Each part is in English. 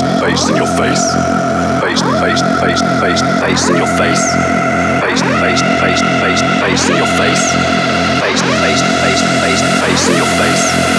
face, face, in your face. Face, face, face, face, face in your face. Face, face, face, face, face in your face. Face, face, face, face, face in your. Face,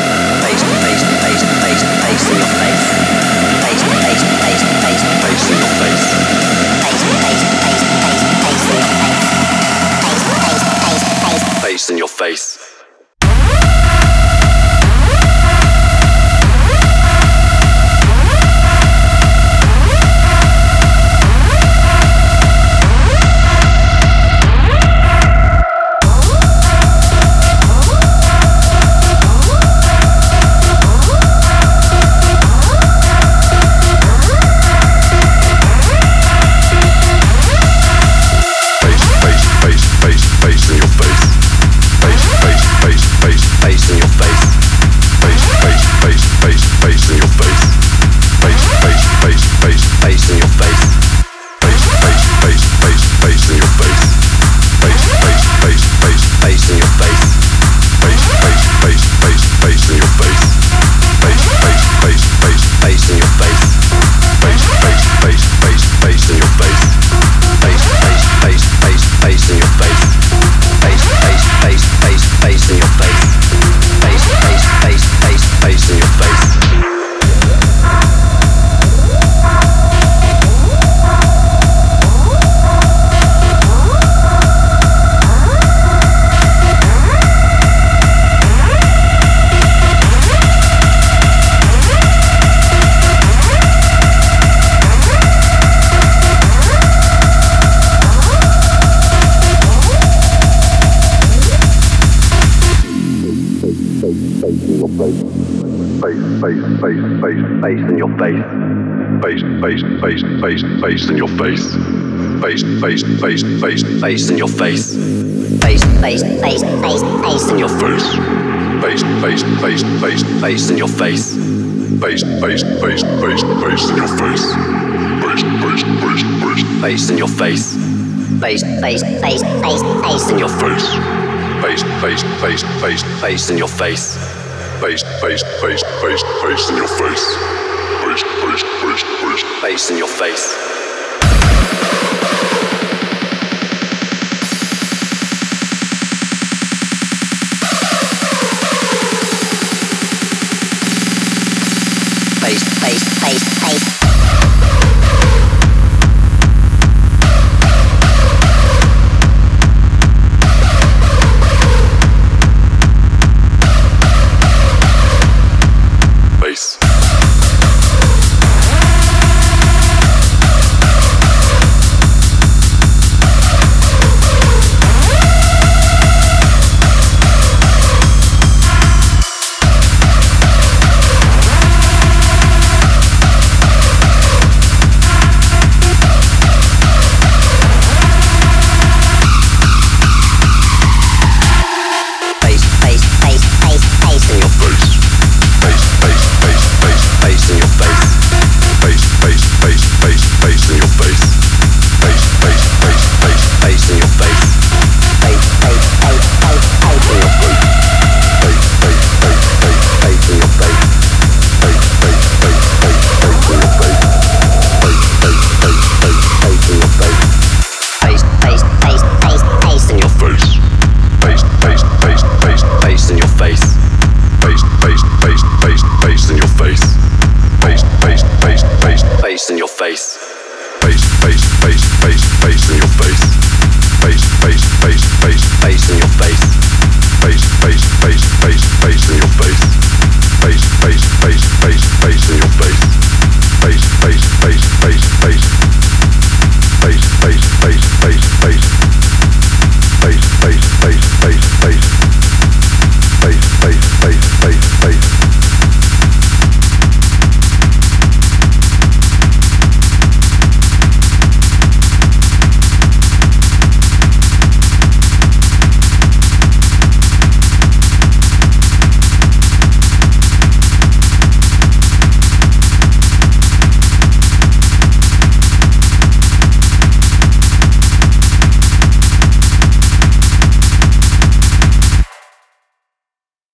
face, face, face, face, face in your face. Face, face, face, face, face in your face. Face, face, face, face, face in your face. face, face, face, face, face In your face. Face, face, face, face, face in your face. Face, face, face, face, face in your face. Face, face, face, face, face in your face. face, face, face, face, face In your face. Face, face, face, face, face in your face. Face, face, face, face, face in your face. Face, face, face, face, face in your face. face, face, face, face. Face.